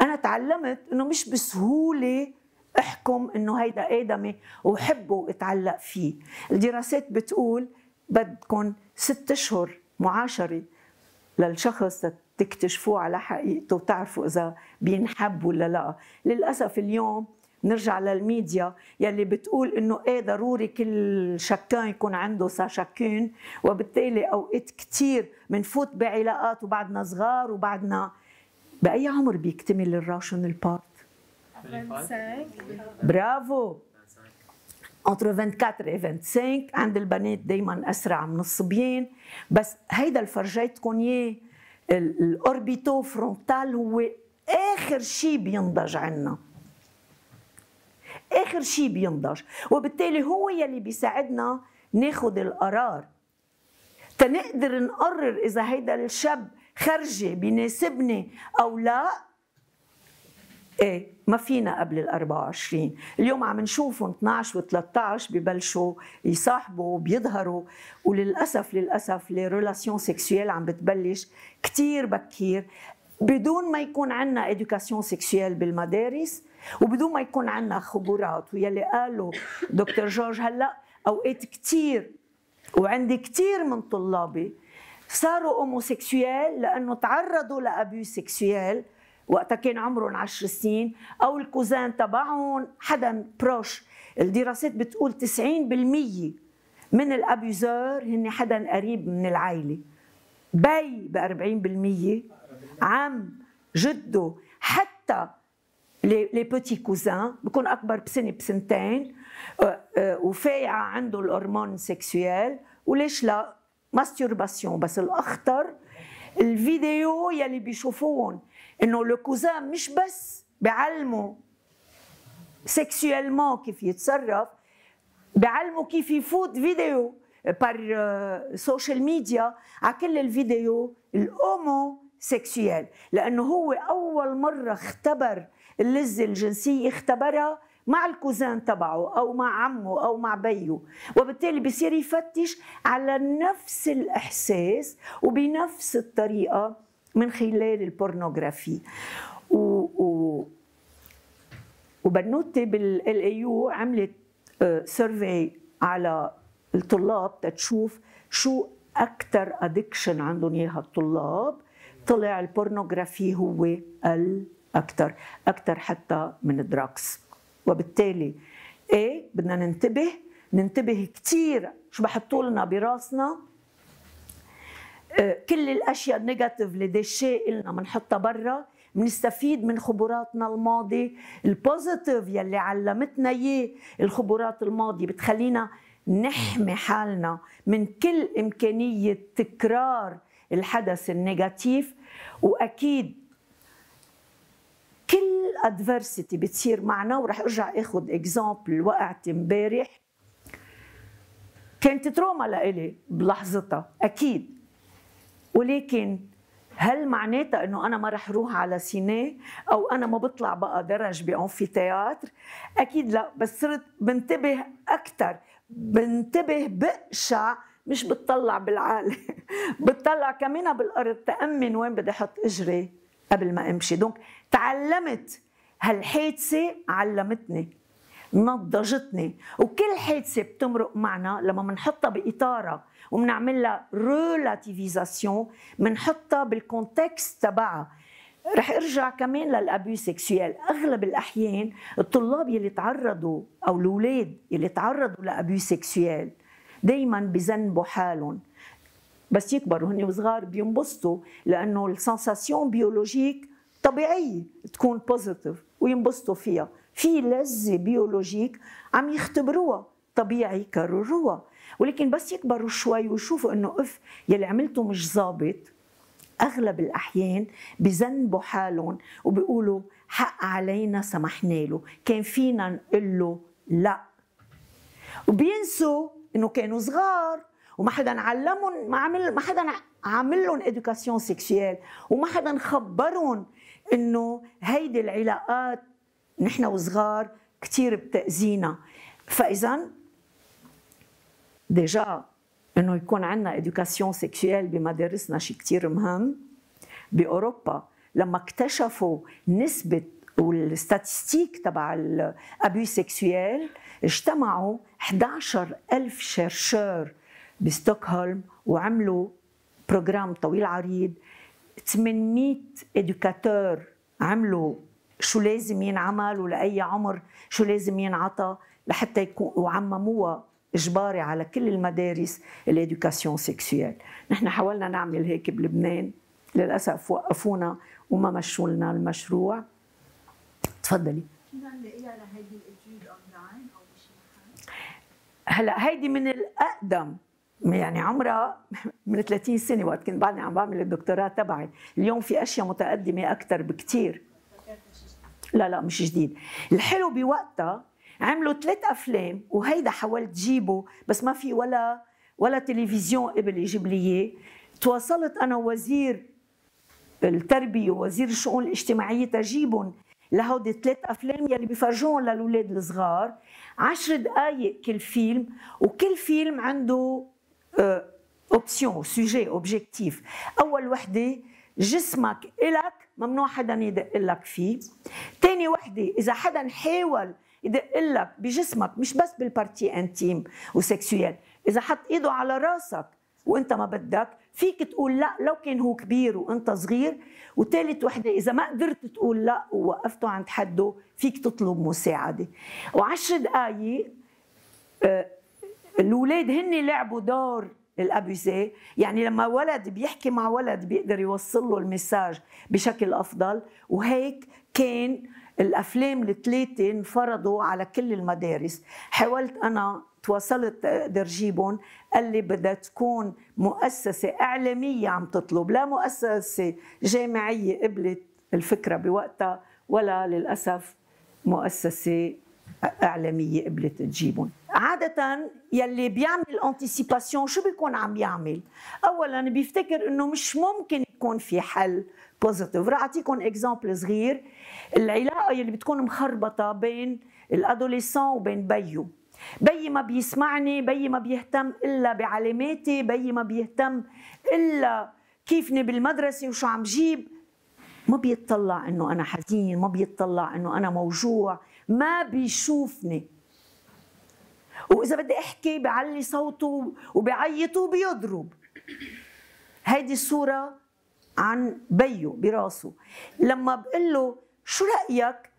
[SPEAKER 1] أنا تعلمت إنه مش بسهولة أحكم إنه هيدا آدمي وحبه واتعلق فيه. الدراسات بتقول بدكم ست أشهر معاشرة للشخص تكتشفوه على حقيقته وتعرفوا إذا بينحب ولا لا. للأسف اليوم نرجع للميديا يلي بتقول إنه إيه ضروري كل chacun يكون عنده sa chacune وبالتالي أوقات كثير بنفوت بعلاقات وبعدنا صغار وبعدنا بأي عمر بيكتمل ال rational part 25 برافو. Entre 24 و 25 عند البنات دائما أسرع من الصبيان. بس هيدا اللي فرجيتكم اياه الأوربيتو فرونتال هو آخر شيء بينضج عنا. آخر شيء بينضج. وبالتالي هو يلي بيساعدنا ناخذ القرار. تنقدر نقرر إذا هيدا الشاب خرجي بيناسبني أو لا؟ إيه ما فينا قبل ال 24 اليوم عم نشوفهم 12 و 13 ببلشوا يصاحبوا وبيظهروا. وللأسف للأسف les relations sexuelles عم بتبلش كثير بكير. بدون ما يكون عندنا éducation sexuelle بالمدارس وبدون ما يكون عندنا خبرات ويلي قالوا دكتور جورج هلا أوقات كثير وعندي كثير من طلابي صاروا homosexuels لأنه تعرضوا ل abus sexuel وقتها كان عمرهم 10 سنين أو ال cousin تبعهم حدا proche. الدراسات بتقول 90% من ال abuseurs هن حدا قريب من العائلة. بي ب 40% عم جده حتى les petits cousins بكون أكبر بسنة بسنتين وفايعه عنده الهرمون سكسويال وليش لا؟ ماسترباسيون. بس الأخطر الفيديو يلي بيشوفوهم إنه لو كوزان مش بس بيعلموا سكسويلمون كيف يتصرف بيعلموا كيف يفوت فيديو بار سوشيال ميديا على كل الفيديو الاومو سكسويل لأنه هو أول مرة اختبر اللذه الجنسية اختبرها مع ال cousin تبعه أو مع عمه أو مع بيه. وبالتالي بصير يفتش على نفس الإحساس وبنفس الطريقة من خلال ال pornographie. و, و وبنوتي بال LAU عملت survey آه، على الطلاب تتشوف شو أكثر addiction عندهم إياها الطلاب. طلع ال pornographie هو الاكثر أكثر حتى من ال drugs وبالتالي إيه بدنا ننتبه ننتبه كثير شو بحطوا لنا براسنا. آه، كل الأشياء ال négatifs les déchets لنا بنحطها برا بنستفيد من خبراتنا الماضي. ال positive يلي علمتنا إياه الخبرات الماضيه بتخلينا نحمي حالنا من كل إمكانية تكرار الحدث ال négatif وأكيد كل adversity بتصير معنا ورح أرجع آخذ exemple وقعت امبارح. كانت trauma لإلي بلحظتها أكيد. ولكن هل معناتها إنه أنا ما رح روح على ciné أو أنا ما بطلع بقى درج ب amphithéâtre أكيد لا بس صرت بنتبه أكثر بنتبه بقشع مش بتطلع بالعالي (laughs) بتطلع كمان بالأرض. تأمن وين بدي أحط إجري قبل ما أمشي. donc تعلمت هالحادثة علمتني نضجتني. وكل حادثة بتمرق معنا لما بنحطها بإطارها وبنعمل لها relativisation بنحطها بال contexte تبعها. رح أرجع كمان لل abus sexuel أغلب الأحيان الطلاب يلي تعرضوا أو الأولاد يلي تعرضوا ل abus sexuel دائما بذنبوا حالهم. بس يكبروا هن وصغار بينبسطوا لأنه ال sensation biologique طبيعية تكون positive وينبسطوا فيها. في لذة biologique عم يختبروها طبيعي يكرروها. ولكن بس يكبروا شوي ويشوفوا إنه أف يلي عملته مش ظابط. أغلب الأحيان بذنبوا حالهم وبيقولوا حق علينا سمحنا له. كان فينا نقول له لا. وبينسوا إنه كانوا صغار وما حدا علمهم ما عمل ما حدا عامل لهم éducation sexuelle وما حدا خبرهم إنه هيدي العلاقات نحن وصغار كثير بتأذينا. فإذا déjà إنه يكون عندنا éducation sexuelle بمدارسنا شيء كثير مهم. بأوروبا لما اكتشفوا نسبة وال statistiques تبع الابي سيكسويل اجتمعوا 11 ألف chercheurs بستوكهولم وعملوا programme طويل عريض. 800 éducateurs عملوا شو لازم ينعمل ولأي عمر شو لازم ينعطى لحتى يكون وعمموها إجباري على كل المدارس الإدوكاسيون سيكسويل نحن حاولنا نعمل هيك بلبنان للأسف وقفونا وما مشوا لنا المشروع. تفضلي. هلا هيدي من الأقدم. يعني عمرها من 30 سنة وقت كنت بعدني عم بعمل الدكتوراه تبعي. اليوم في أشياء متقدمة أكثر بكثير لا لا مش جديد. الحلو بوقتها عملوا ثلاث أفلام وهيدا حاولت جيبه بس ما في ولا ولا تلفزيون قبل يجيب لي إياه. تواصلت أنا وزير التربية ووزير الشؤون الاجتماعية تجيبهم لهودي الثلاث أفلام يلي بيفرجوهم للأولاد الصغار. عشر دقائق كل فيلم وكل فيلم عنده option sujet objectif أول وحدة جسمك إلك ممنوع حدا يدق لك فيه. ثاني وحدة إذا حدا حاول يدق لك بجسمك مش بس بال parties intimes و sexuelles إذا حط إيده على راسك وإنت ما بدك فيك تقول لا لو كان هو كبير وانت صغير. وثالث وحدة إذا ما قدرت تقول لا ووقفته عند حده فيك تطلب مساعدة. وعشر دقائق آه، الأولاد هن لعبوا دور الابيزي يعني لما ولد بيحكي مع ولد بيقدر يوصل له المساج بشكل أفضل. وهيك كان الأفلام الثلاثة انفرضوا على كل المدارس. حاولت أنا تواصلت أقدر جيبهم قال لي بدها تكون مؤسسة إعلامية عم تطلب لا مؤسسة جامعية قبلت الفكرة بوقتها ولا للأسف مؤسسة إعلامية قبلت تجيبهم. عادة يلي بيعمل anticipation شو بيكون عم يعمل؟ اولا بيفتكر إنه مش ممكن يكون في حل positif رح أعطيكم exemple صغير العلاقة يلي بتكون مخربطة بين ال adolescent وبين بيو. بيي ما بيسمعني بيي ما بيهتم إلا بعلاماتي بيي ما بيهتم إلا كيفني بالمدرسة وشو عم جيب. ما بيطلع إنه أنا حزين ما بيطلع إنه أنا موجوع ما بيشوفني. وإذا بدي أحكي بعلي صوته وبيعيط وبيضرب هيدي الصورة عن بيو براسه. لما بقول له شو رأيك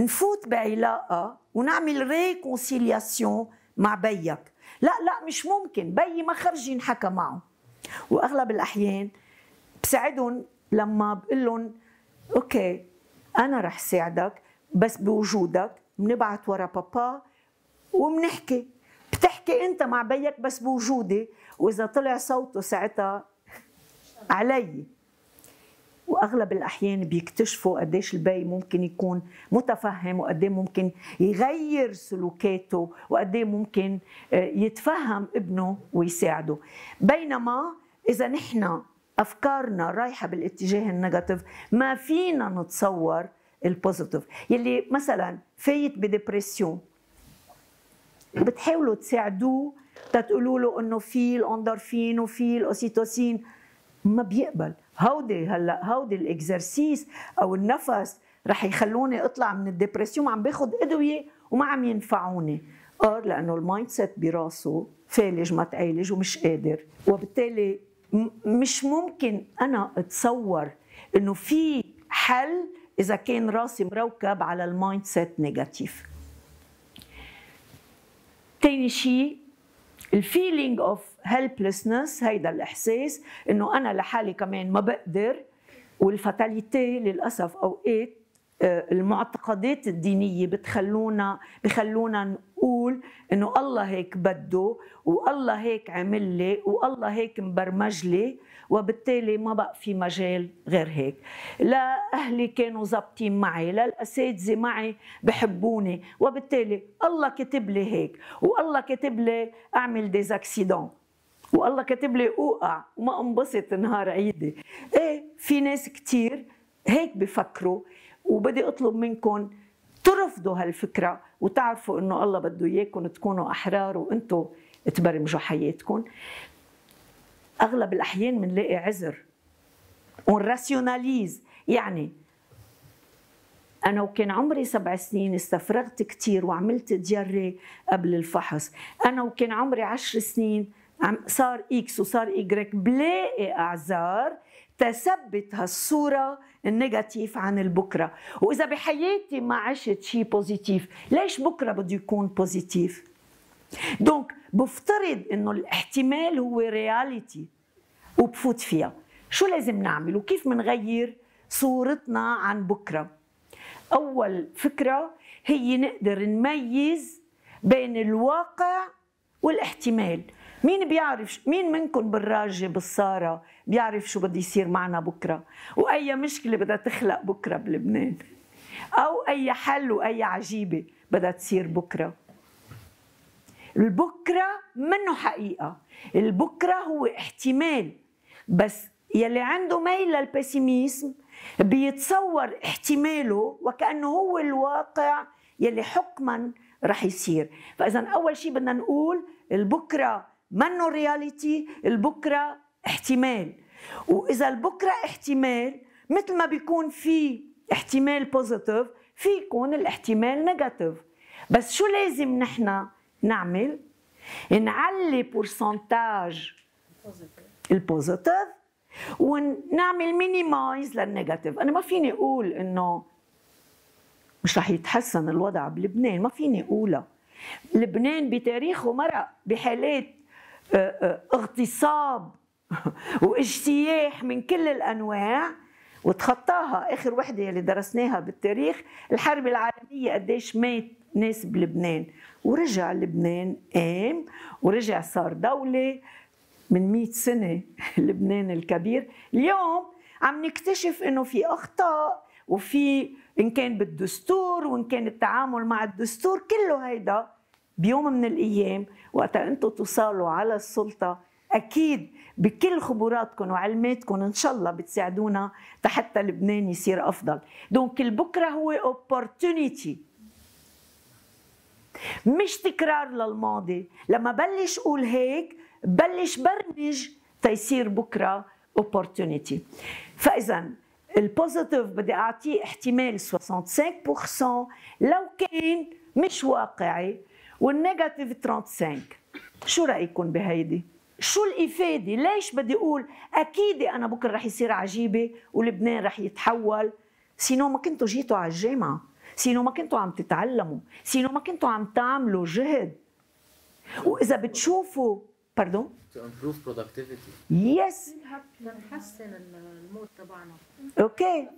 [SPEAKER 1] نفوت بعلاقة ونعمل réconciliation مع بيك. لا لا مش ممكن. بيي ما خرج ينحكى معه. وأغلب الأحيان بساعدهم لما بقول لهم okay أنا رح ساعدك بس بوجودك بنبعت ورا بابا وبنحكي بتحكي أنت مع بيك بس بوجودي وإذا طلع صوته ساعتها علي. وأغلب الأحيان بيكتشفوا قديش البي ممكن يكون متفهم وقد ممكن يغير سلوكاته وقد ممكن آه، يتفهم ابنه ويساعده. بينما إذا نحن أفكارنا رايحة بالاتجاه ال négatif ما فينا نتصور ال positif. يلي مثلا فايت ب dépression بتحاولوا تساعدوه تقولوا له إنه في ال endorphine وفي ال ocytocine ما بيقبل. هودي هلا هودي ال exercices أو النفس رح يخلوني اطلع من ال dépression عم باخذ ادوية وما عم ينفعوني. ار لأنه ال mindset براسه فالج ما تعالج ومش قادر. وبالتالي مش ممكن أنا أتصور إنه في حل إذا كان راسي مركب على ال mindset négatif. تاني شيء ال feeling of helplessness هيدا الإحساس إنه أنا لحالي كمان ما بقدر. وال fatalité للأسف أوقات آه، المعتقدات الدينية بتخلونا بخلونا نقول إنه الله هيك بده والله هيك عمل لي والله هيك مبرمج لي وبالتالي ما بقى في مجال غير هيك. لا أهلي كانوا ظابطين معي لا الأساتذة معي بحبوني وبالتالي الله كتب لي هيك والله كتب لي أعمل ديزاكسيدون والله كاتب لي أوقع وما انبسط نهار عيدي. إيه في ناس كثير هيك بفكروا وبدي أطلب منكم ترفضوا هالفكرة وتعرفوا إنه الله بده إياكم تكونوا أحرار وأنتم تبرمجوا حياتكم. أغلب الأحيان بنلاقي عذر. ونراسيوناليز يعني أنا وكان عمري سبع سنين استفرغت كثير وعملت دياري قبل الفحص. أنا وكان عمري عشر سنين صار X وصار Y بلاقي أعذار تثبت هالصورة ال négative عن البكرة. وإذا بحياتي ما عشت شيء positif ليش بكرة بده يكون positif donc بفترض إنه الاحتمال هو réalité وبفوت فيها. شو لازم نعمل؟ وكيف منغير صورتنا عن بكرة؟ أول فكرة هي نقدر نميز بين الواقع والاحتمال. مين بيعرف مين منكم بالراجة بالصارة بيعرف شو بده يصير معنا بكرة؟ وأي مشكلة بدها تخلق بكرة بلبنان. أو أي حل وأي عجيبة بدها تصير بكرة. البكرة منه حقيقة. البكرة هو احتمال. بس يلي عنده ميل للبيسيميزم بيتصور احتماله وكأنه هو الواقع يلي حكما رح يصير. فإذا أول شيء بدنا نقول البكرة منه réalité البكرة احتمال. وإذا البكرة احتمال مثل ما بيكون في احتمال positif في يكون الاحتمال négatif بس شو لازم نحن نعمل؟ نعلي pourcentage ال positif ونعمل minimize لل négatif أنا ما فيني أقول إنه مش رح يتحسن الوضع بلبنان ما فيني أقولها. لبنان بتاريخه مرق بحالات اغتصاب واجتياح من كل الأنواع وتخطاها. آخر وحدة اللي درسناها بالتاريخ الحرب العالمية قديش مات ناس بلبنان. ورجع لبنان قام ورجع صار دولة من 100 سنة (laughs) لبنان الكبير. اليوم عم نكتشف إنه في أخطاء وفي إن كان بالدستور وإن كان التعامل مع الدستور كله هيدا بيوم من الأيام وقت أنتم توصلوا على السلطة أكيد بكل خبراتكم وعلماتكم إن شاء الله بتساعدونا حتى لبنان يصير أفضل. donc البكرة هو opportunity مش تكرار للماضي. لما بلش أقول هيك بلش برمج تيصير بكرة opportunity فإذا ال positive بدي أعطيه احتمال 65% لو كان مش واقعي وال negative 35 شو رأيكم بهيدي؟ شو الإفادة؟ ليش بدي أقول أكيد أنا بكرة رح يصير عجيبة ولبنان رح يتحول. sinon ما كنتوا جيتوا على الجامعة. sinon ما كنتوا عم تتعلموا. sinon ما كنتوا عم تعملوا جهد. وإذا بتشوفوا pardon
[SPEAKER 2] to improve productivity.
[SPEAKER 1] yes
[SPEAKER 5] نحسن
[SPEAKER 1] ال
[SPEAKER 5] mood تبعنا
[SPEAKER 1] okay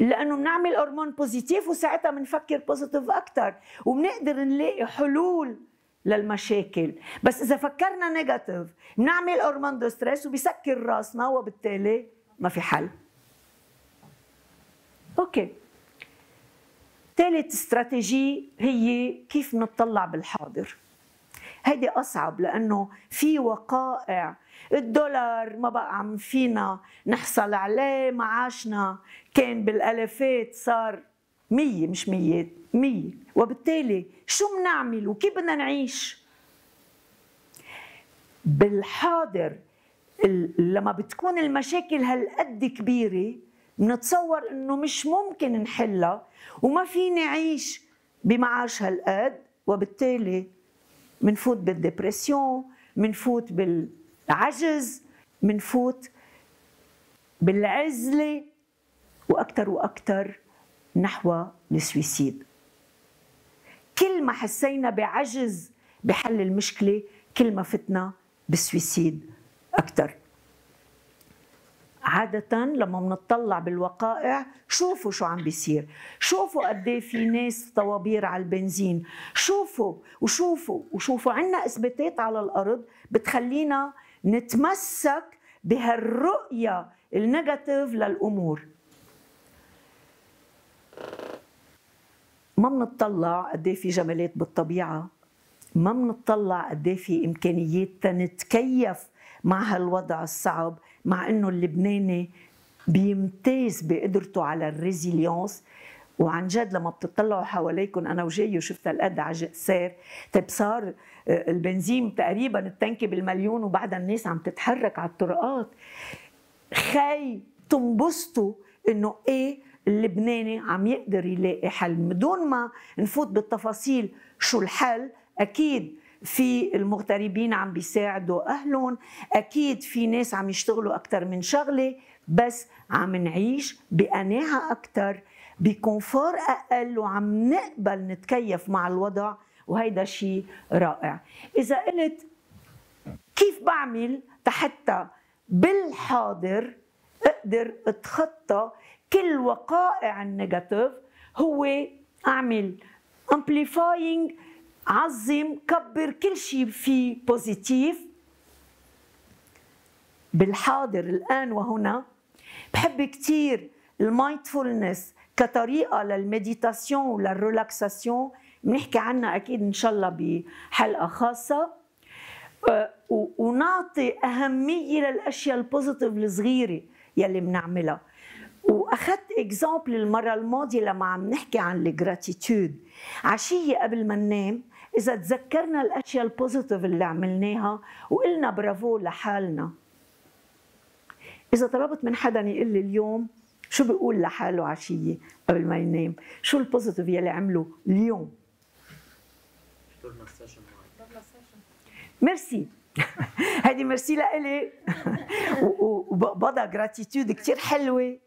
[SPEAKER 1] لأنه بنعمل هرمون positive وساعتها بنفكر positive أكثر وبنقدر نلاقي حلول للمشاكل. بس إذا فكرنا negative بنعمل hormone de stress وبيسكر راسنا وبالتالي ما في حل. أوكي ثالث استراتيجي هي كيف نطلع بالحاضر. هيدي أصعب لأنه في وقائع الدولار ما بقى عم فينا نحصل عليه معاشنا كان بالالافات صار مية مش ميات مية. وبالتالي شو بنعمل وكيف بدنا نعيش؟ بالحاضر لما بتكون المشاكل هالقد كبيرة بنتصور إنه مش ممكن نحلها وما في نعيش بمعاش هالقد وبالتالي منفوت بالدبرسيون منفوت بالعجز منفوت بالعزلة وأكثر وأكثر نحو السويسيد. كل ما حسينا بعجز بحل المشكلة كل ما فتنا بالسويسيد أكثر عادة لما بنطلع بالوقائع شوفوا شو عم بيصير. شوفوا قد إيه في ناس طوابير على البنزين. شوفوا وشوفوا وشوفوا. عنا إثباتات على الأرض بتخلينا نتمسك بهالرؤية النيجاتيف للأمور. ما بنطلع قد إيه في جمالات بالطبيعة. ما بنطلع قد إيه في إمكانيات تنتكيف مع هالوضع الصعب. مع إنه اللبناني بيمتاز بقدرته على الريزيليونس وعن جد لما بتطلعوا حواليكم أنا وجاي وشفت هالقد على جسار طيب صار آه، البنزين تقريبا التنكي بالمليون وبعدها الناس عم تتحرك على الطرقات. خي تنبسطوا إنه إيه اللبناني عم يقدر يلاقي حل. بدون ما نفوت بالتفاصيل شو الحل أكيد في المغتربين عم بيساعدوا أهلهم. أكيد في ناس عم يشتغلوا أكثر من شغلة بس عم نعيش بقناعه أكثر بكونفور أقل وعم نقبل نتكيف مع الوضع وهيدا شيء رائع. إذا قلت كيف بعمل حتى بالحاضر أقدر أتخطى كل وقائع ال negative؟ هو أعمل amplifying عظم كبر كل شيء فيه positive. بالحاضر الآن وهنا بحب كثير ال mindfulness كطريقة لل méditation ولل relaxation. بنحكي عنها أكيد إن شاء الله بحلقة خاصة. أه، ونعطي أهمية للأشياء ال positive الصغيرة يلي بنعملها. وأخذت example المرة الماضية لما عم نحكي عن ال gratitude عشية قبل ما ننام إذا تذكرنا الأشياء ال positive اللي عملناها وقلنا برافو لحالنا. إذا طلبت من حدا يقول لي اليوم شو بيقول لحاله عشية قبل ما ينام؟ شو ال positive يلي عمله اليوم؟ ميرسي (laughs) هيدي ميرسي لإلي. وبقبضها gratitude كثير حلوة.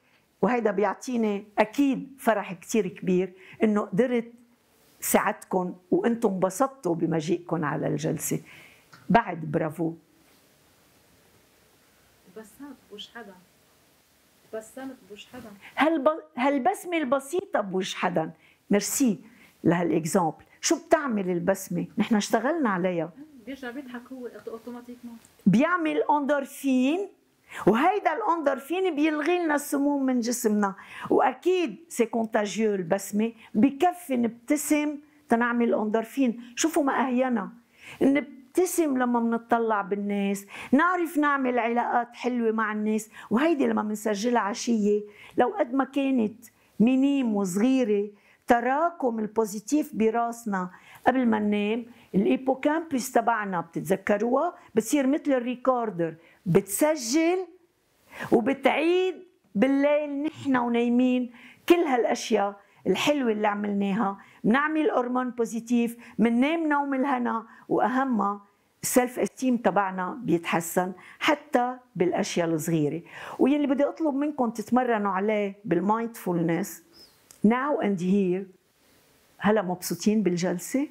[SPEAKER 1] وهيدا بيعطيني أكيد فرح كثير كبير إنه قدرت ساعدكم وأنتم انبسطتوا بمجيئكم على الجلسة. بعد برافو.
[SPEAKER 5] بسمت بوجه حدا. بسمت بوجه حدا.
[SPEAKER 1] هالب... هالبسمه البسيطة بوجه حدا؟ merci لهال example. شو بتعمل البسمة؟ نحن اشتغلنا عليها.
[SPEAKER 5] بيرجع بيضحك هو automatiquement.
[SPEAKER 1] بيعمل endorphine وهيدا ال endorphine بيلغي لنا السموم من جسمنا. وأكيد c'est contagieux البسمة بكفي نبتسم تنعمل endorphine شوفوا ما أهينا. نبتسم لما بنطلع بالناس نعرف نعمل علاقات حلوة مع الناس. وهيدي لما بنسجلها عشية لو قد ما كانت minime وصغيرة تراكم ال positive براسنا. قبل ما ننام ال hippocampus تبعنا بتتذكروها؟ بتصير مثل ال recorder. بتسجل وبتعيد بالليل نحن ونايمين كل هالأشياء الحلوة اللي عملناها. بنعمل هرمون positive بننام نوم الهنا واهمها ال self-esteem تبعنا بيتحسن حتى بالأشياء الصغيرة. واللي بدي أطلب منكم تتمرنوا عليه بال mindfulness now and here هلا مبسوطين بالجلسة؟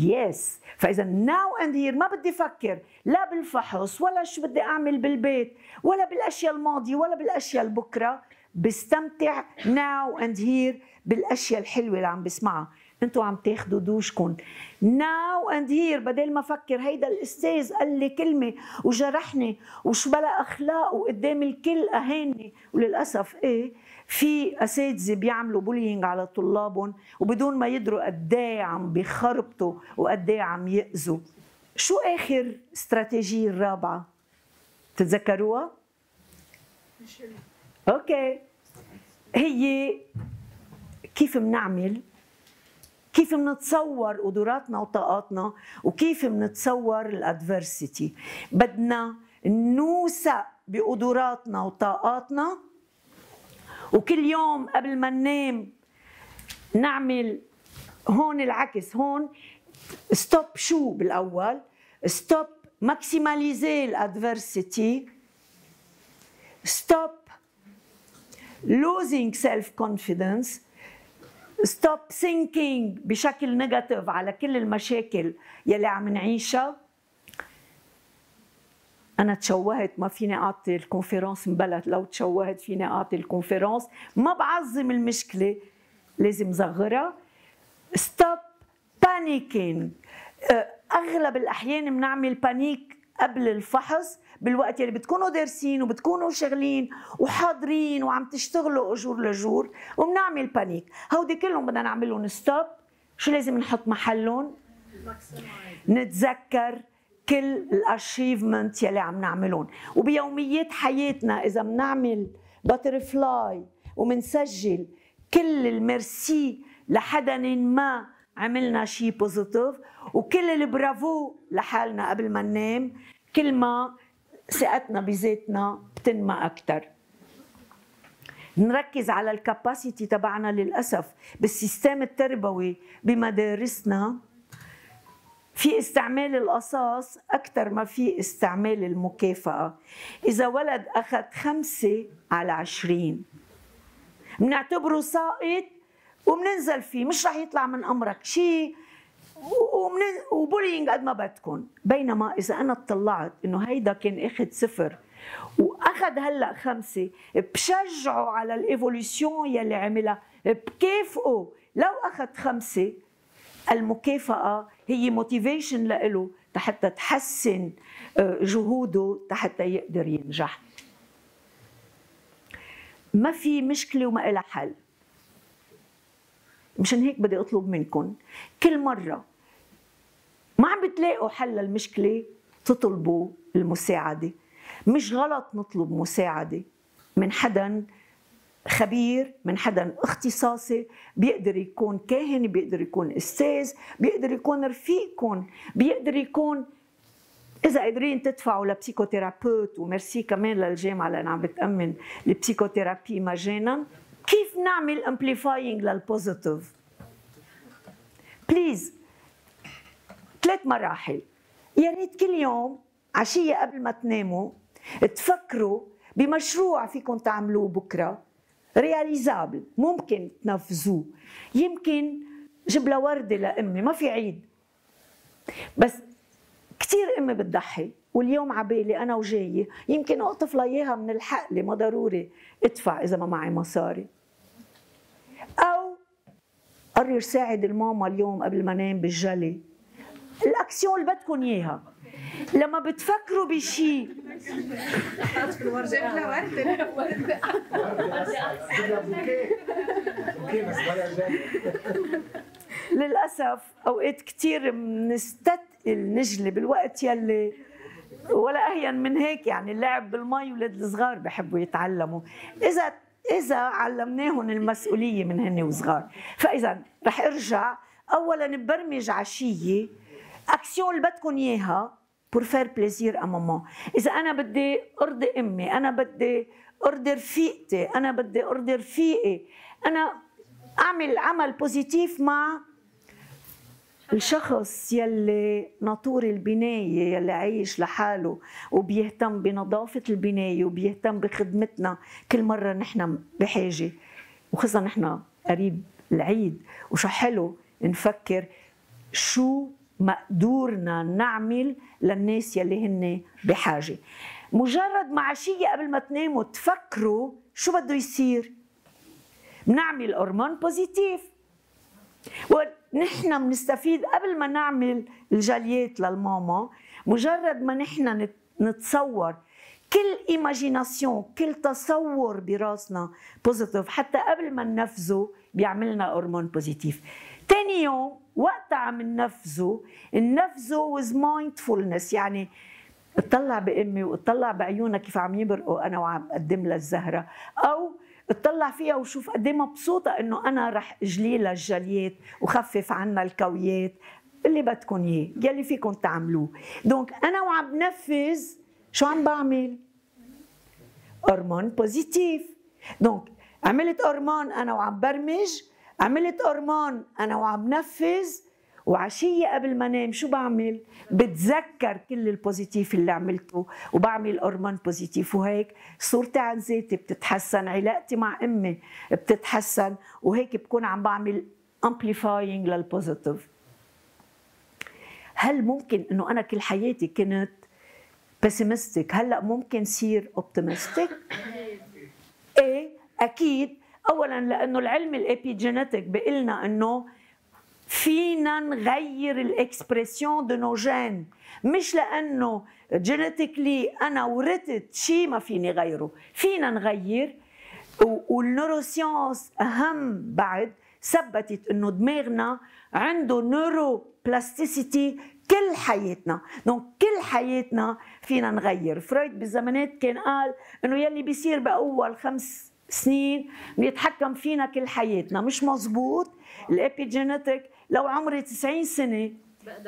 [SPEAKER 1] yes فإذا now and here ما بدي أفكر لا بالفحص ولا شو بدي أعمل بالبيت ولا بالأشياء الماضية ولا بالأشياء البكره بستمتع now and here بالأشياء الحلوة اللي عم بسمعها. أنتوا عم تاخذوا دوشكم now and here بدل ما أفكر هيدا الأستاذ قال لي كلمة وجرحني وشو بلا أخلاق وقدام الكل أهاني. وللأسف إيه في أساتذة بيعملوا bullying على طلابهم وبدون ما يدروا قد إيه عم بيخربطوا وقد إيه عم يأذوا. شو آخر استراتيجية الرابعة؟ تتذكروها؟ أوكي. هي كيف بنعمل كيف بنتصور قدراتنا وطاقاتنا؟ وكيف بنتصور الادفرسيتي بدنا نوثق بقدراتنا وطاقاتنا وكل يوم قبل ما ننام نعمل هون العكس هون ستوب شو بالأول؟ ستوب ماكسيماليزي الادفرسيتي ستوب losing self confidence ستوب ثينكينج بشكل نيجاتيف على كل المشاكل يلي عم نعيشها. أنا تشوهت ما فيني أعطي الكونفرنس مبلت لو تشوهت فيني أعطي الكونفرنس. ما بعظم المشكلة لازم صغرها stop panicking أغلب الأحيان بنعمل panic قبل الفحص بالوقت يلي بتكونوا دارسين وبتكونوا شغلين وحاضرين وعم تشتغلوا au jour le jour وبنعمل panic هودي كلهم بدنا نعملهم stop شو لازم نحط محلهم؟ نتذكر كل ال achievement يلي عم نعملهم. وبيوميات حياتنا إذا بنعمل butterfly ومنسجل كل الميرسي لحدا ما عملنا شيء positive وكل البرافو لحالنا قبل ما ننام كل ما ثقتنا بذاتنا بتنمى أكثر نركز على ال capacity تبعنا للأسف بال system التربوي بمدارسنا في استعمال القصاص أكثر ما في استعمال المكافأة. إذا ولد أخذ خمسة على عشرين. بنعتبره ساقط وبننزل فيه مش رح يطلع من أمرك شيء. و bullying قد ما بدكم بينما إذا أنا اطلعت إنه هيدا كان أخذ صفر وأخذ هلأ خمسة بشجعه على ال evolution يلي عملها بكافئه. لو أخذ خمسة المكافأة هي motivation له حتى تحسن آه، جهوده حتى يقدر ينجح. ما في مشكلة وما لها حل. مشان هيك بدي أطلب منكم كل مرة ما عم بتلاقوا حل للمشكلة تطلبوا المساعدة. مش غلط نطلب مساعدة من حدا خبير من حدا اختصاصي بيقدر يكون كاهن بيقدر يكون أستاذ بيقدر يكون رفيقكم بيقدر يكون إذا قادرين تدفعوا ل psychothérapeute وميرسي كمان للجامعة لأن عم بتأمن ال psychothérapie مجانا. كيف نعمل amplifying لل positive please ثلاث مراحل. يا ريت كل يوم عشية قبل ما تناموا تفكروا بمشروع فيكم تعملوه بكرة. réalisable ممكن تنفذوه. يمكن جيب لها وردة لأمي ما في عيد. بس كثير أمي بتضحي واليوم عبالي أنا وجاية. يمكن اقطف لها من الحقلة ما ضروري أدفع إذا ما معي مصاري. أو قرر ساعد الماما اليوم قبل ما انام بالجلي. الأكسيون اللي بدكم إياها. لما بتفكروا بشيء للأسف أوقات كثير بنستثقل نجلي بالوقت يلي ولا أهين من هيك يعني اللعب بالمي ولاد الصغار بحبوا يتعلموا. اذا إذا علمناهم المسؤولية من هن وصغار. فإذا رح أرجع اولا ببرمج عشية أكسيون اللي بدكم إياها. pour faire plaisir à ماما اذا أنا بدي أرضي أمي. أنا بدي أرضي رفيقتي. أنا بدي أرضي رفيقي. أنا أعمل عمل بوزيتيف مع الشخص يلي ناطور البناية يلي عايش لحاله وبيهتم بنظافة البناية وبيهتم بخدمتنا. كل مرة نحن بحاجة وخصوصا نحن قريب العيد. وشو حلو؟ نفكر شو مقدورنا نعمل للناس يلي هن بحاجة. مجرد ما عشية قبل ما تناموا تفكروا شو بده يصير؟ بنعمل هرمون positive. ونحن بنستفيد قبل ما نعمل الجاليات للماما مجرد ما نحن نتصور كل imagination كل تصور براسنا positive حتى قبل ما ننفذه بيعملنا هرمون positive. ثاني يوم وقت عم ننفذه ننفذه with mindfulness يعني اطلع بأمي واطلع بعيونها كيف عم يبرقوا أنا وعم بقدم لها الزهرة. أو اطلع فيها وشوف قد إيه مبسوطة إنه أنا رح أجلي لها الجليات وخفف عنا الكويات اللي بدكم إياه يلي فيكم تعملوه. donc أنا وعم بنفذ شو عم بعمل؟ هرمون positive. donc عملت هرمون أنا وعم برمج عملت هرمون أنا وعم بنفذ وعشية قبل ما انام شو بعمل؟ بتذكر كل ال positive اللي عملته وبعمل هرمون positive وهيك صورتي عن ذاتي بتتحسن علاقتي مع أمي بتتحسن وهيك بكون عم بعمل amplifying لل positive هل ممكن إنه أنا كل حياتي كنت pessimistic هلأ ممكن صير optimistic إيه أكيد اولا لأنه العلم ال epigenetic بيقول لنا إنه فينا نغير ال expression de nos gènes. مش لأنه genetically أنا ورثت شيء ما فيني غيره. فينا نغير وال neurosciences أهم بعد ثبتت إنه دماغنا عنده neuroplasticity كل حياتنا. donc كل حياتنا فينا نغير. فرويد بالزمانات كان قال إنه يلي بيصير بأول خمس سنين بيتحكم فينا كل حياتنا. مش مزبوط ال epigenetic لو عمري 90 سنة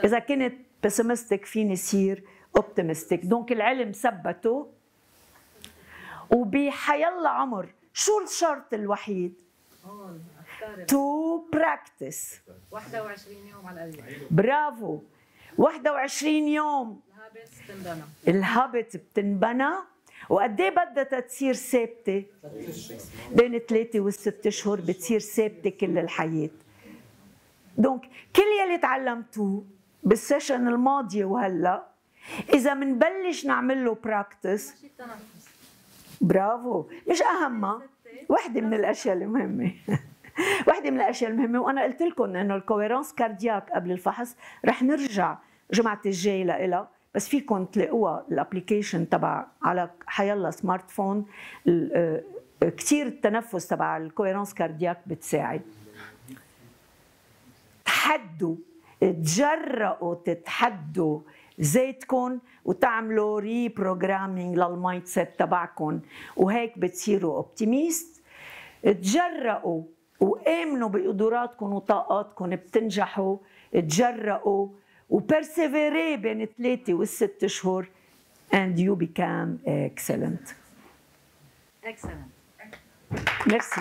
[SPEAKER 1] إذا كنت pessimistic فيني صير optimistic donc العلم ثبته. وبحيلا عمر شو الشرط الوحيد؟ to practice
[SPEAKER 5] 21 يوم على الأقل.
[SPEAKER 1] برافو. 21 يوم.
[SPEAKER 5] ال habit تنبنى
[SPEAKER 1] ال habit بتنبنى. وقد إيه بدها تصير ثابتة؟ بين ثلاثة والست اشهر بتصير ثابتة كل الحياة. donc كل يلي تعلمتوه بال session الماضية وهلأ إذا بنبلش نعمل له
[SPEAKER 5] practice
[SPEAKER 1] bravo. مش اهمها وحدة من الأشياء المهمة. (laughs) وحدة من الأشياء المهمة. وأنا قلت لكم إنه ال cohérence cardiaque قبل الفحص رح نرجع جمعة الجاي لها بس فيكم تلاقوها ال application تبع على حيلا smartphone كثير التنفس تبع ال cohérence cardiaque بتساعد. تحدوا تجرأوا تتحدوا ذاتكم وتعملوا reprogramming لل mindset تبعكم وهيك بتصيروا optimist تجرأوا وآمنوا بقدراتكم وطاقاتكم بتنجحوا. تجرأوا و persevere بين الثلاثة والست شهور and you become excellent.
[SPEAKER 5] اكسلنت
[SPEAKER 1] Merci.